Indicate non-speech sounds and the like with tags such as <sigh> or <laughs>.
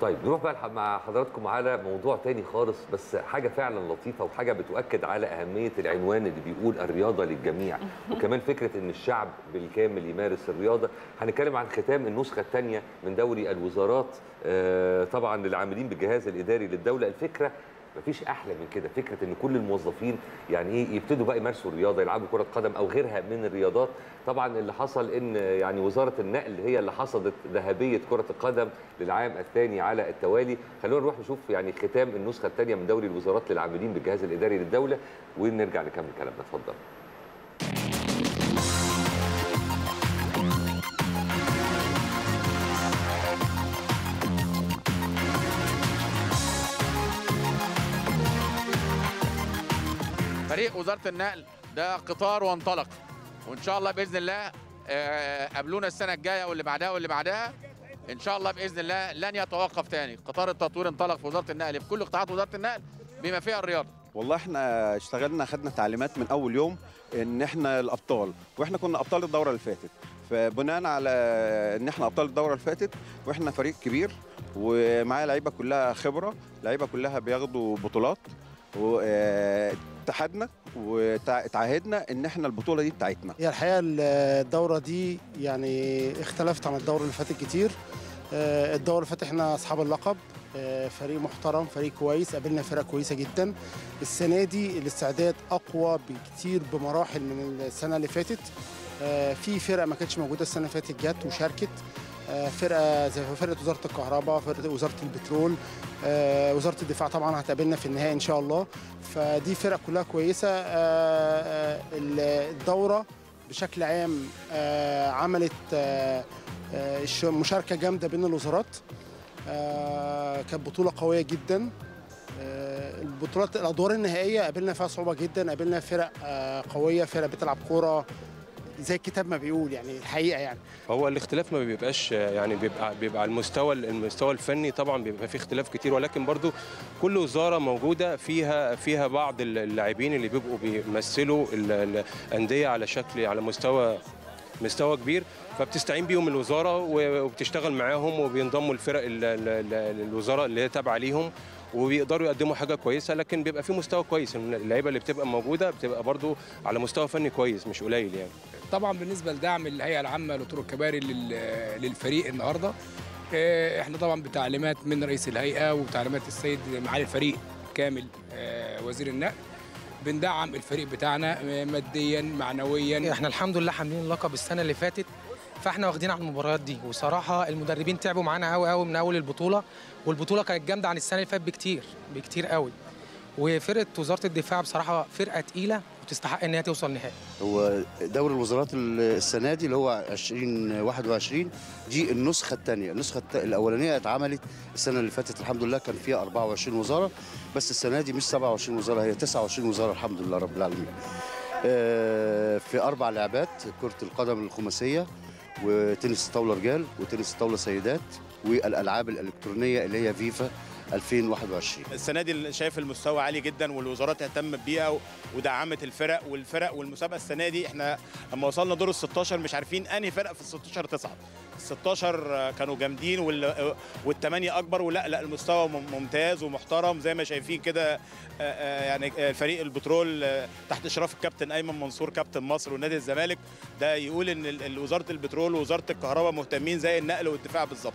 طيب نروح بقى مع حضراتكم على موضوع تاني خالص بس حاجة فعلا لطيفة وحاجة بتؤكد على أهمية العنوان اللي بيقول الرياضة للجميع. <laughs> وكمان فكرة إن الشعب بالكامل يمارس الرياضة. هنتكلم عن ختام النسخة الثانية من دوري الوزارات آه، طبعا للعاملين بالجهاز الإداري للدولة. الفكرة مفيش أحلى من كده. فكرة إن كل الموظفين يعني إيه يبتدوا بقى يمارسوا الرياضة يلعبوا كرة قدم أو غيرها من الرياضات. طبعا اللي حصل إن يعني وزارة النقل هي اللي حصدت ذهبية كرة القدم للعام الثاني على التوالي. خلونا نروح نشوف يعني ختام النسخة الثانية من دوري الوزارات للعاملين بالجهاز الإداري للدولة ونرجع نكمل كلامنا. اتفضل. فريق وزارة النقل. ده قطار وانطلق. وإن شاء الله بإذن الله آه، قابلونا السنة الجاية واللي بعدها واللي بعدها إن شاء الله بإذن الله لن يتوقف تاني. قطار التطوير انطلق في وزارة النقل. في كل قطاعات وزارة النقل بما فيها الرياضة. والله إحنا اشتغلنا خدنا تعليمات من أول يوم إن إحنا الأبطال وإحنا كنا أبطال الدورة اللي فاتت. فبناء على إن إحنا أبطال الدورة اللي فاتت وإحنا فريق كبير ومعايا لعيبة كلها خبرة لعيبة كلها بياخدوا بطولات. واتحدنا وتعهدنا إن إحنا البطولة دي بتاعتنا. هي الحقيقة الدورة دي يعني اختلفت عن الدورة اللي فاتت كتير. آه، الدورة اللي فاتت إحنا أصحاب اللقب. آه، فريق محترم فريق كويس قابلنا فرق كويسة جدا. السنة دي الاستعداد أقوى بكتير بمراحل من السنة اللي فاتت. آه، في فرق ما كانتش موجودة السنة اللي فاتت جت وشاركت. فرقة زي فرقة وزارة الكهرباء فرقة وزارة البترول آه، وزارة الدفاع طبعا هتقابلنا في النهائي إن شاء الله. فدي فرق كلها كويسة. آه، آه، الدورة بشكل عام آه، عملت آه، آه، مشاركة جامدة بين الوزارات. آه، كانت بطولة قوية جدا. آه، البطولات الأدوار النهائية قابلنا فيها صعوبة جدا. قابلنا فرق آه، قوية فرق بتلعب كورة زي الكتاب ما بيقول يعني الحقيقة يعني. هو الاختلاف ما بيبقاش يعني بيبقى بيبقى على المستوى المستوى الفني طبعا بيبقى فيه اختلاف كتير ولكن برضو كل وزارة موجودة فيها فيها بعض اللاعبين اللي بيبقوا بيمثلوا ال- الأندية على شكل على مستوى مستوى كبير فبتستعين بيهم الوزارة وبتشتغل معاهم وبينضموا الفرق ال- ال- ال- الوزارة اللي هي تابعة ليهم. وبيقدروا يقدموا حاجة كويسة لكن بيبقى في مستوى كويس. اللعيبة اللي بتبقى موجودة بتبقى برضو على مستوى فني كويس مش قليل يعني. طبعا بالنسبة لدعم الهيئة العامة لطرق الكباري لل- للفريق النهارده آه، إحنا طبعا بتعليمات من رئيس الهيئة وتعليمات السيد معالي الفريق كامل آه، وزير النقل. بندعم الفريق بتاعنا آه، ماديا معنويا. إحنا الحمد لله حاملين اللقب السنة اللي فاتت فإحنا واخدين على المباريات دي. وصراحة المدربين تعبوا معانا قوي قوي من أول البطولة. والبطولة كانت جامدة عن السنة اللي فاتت بكتير بكتير قوي. وفرقة وزارة الدفاع بصراحة فرقة تقيلة وتستحق إن هي توصل نهائي. هو دوري الوزارات السنة دي اللي هو 2021 دي النسخة الثانية النسخة الأولانية اتعملت السنة اللي فاتت الحمد لله كان فيها 24 وزارة بس السنة دي مش 27 وزارة هي 29 وزارة الحمد لله رب العالمين. آه، في أربع لعبات كرة القدم الخماسية وتنس الطاوله رجال وتنس الطاوله سيدات. والألعاب الإلكترونية اللي هي فيفا. 2021 السنة دي شايف المستوى عالي جدا والوزارات اهتمت بيها ودعمت الفرق والفرق والمسابقة السنة دي. إحنا لما وصلنا دور ال 16 مش عارفين أنهي فرق في ال 16 تصعد. ال 16 كانوا جامدين وال- والثمانيه أكبر. ولا لا المستوى مم- ممتاز ومحترم زي ما شايفين كده. يعني فريق البترول تحت إشراف الكابتن أيمن منصور كابتن مصر ونادي الزمالك. ده يقول إن وزارة البترول ووزارة الكهرباء مهتمين زي النقل والدفاع بالظبط.